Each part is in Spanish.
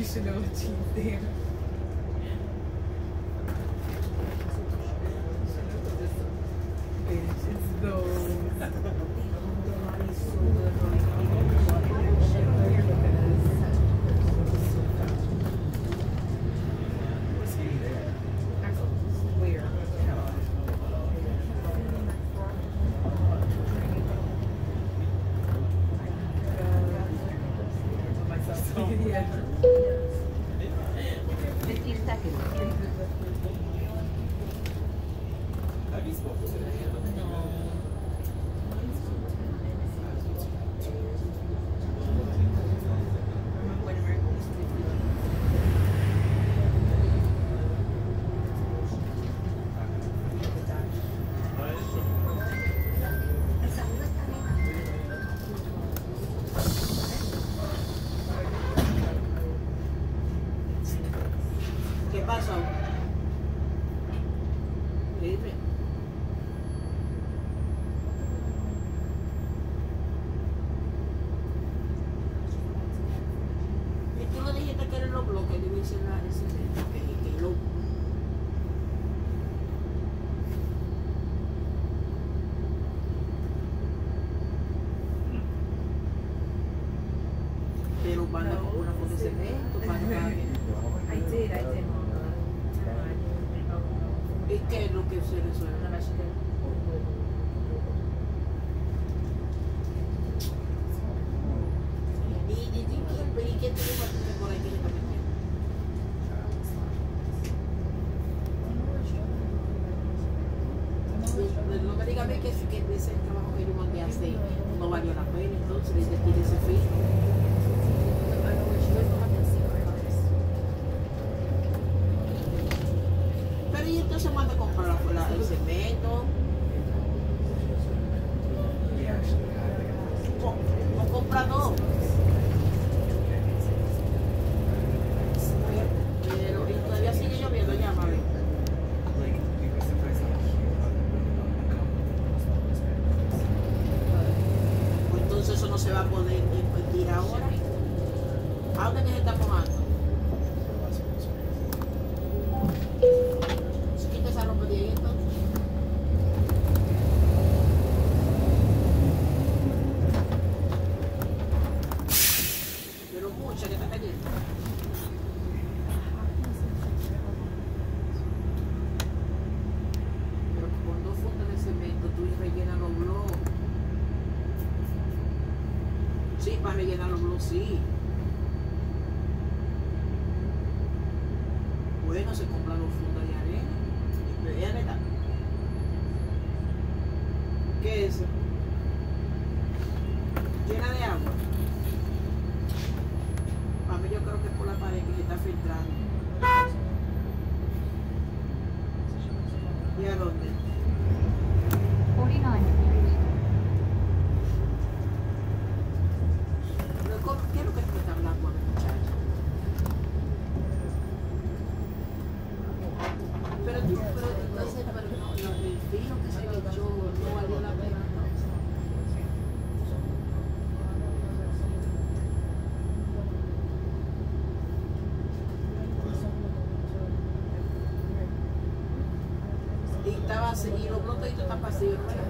Y, y, y, y, y, ¿qué te por aquí? bodega se compraron fundas de arena y de arena. ¿Qué es eso? Llena de agua. Para mí yo creo que es por la pared que se está filtrando. ¿Y a dónde? volta aí do Tapacete.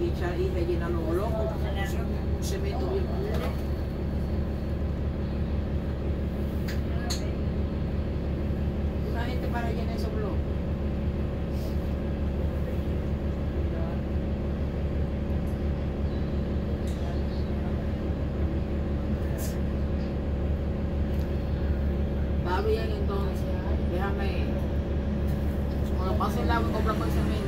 y echar y rellenar los locos, un cemento bien puro. Una gente para llenar esos blocos. Va bien entonces, déjame, cuando pase el agua compramos el cemento.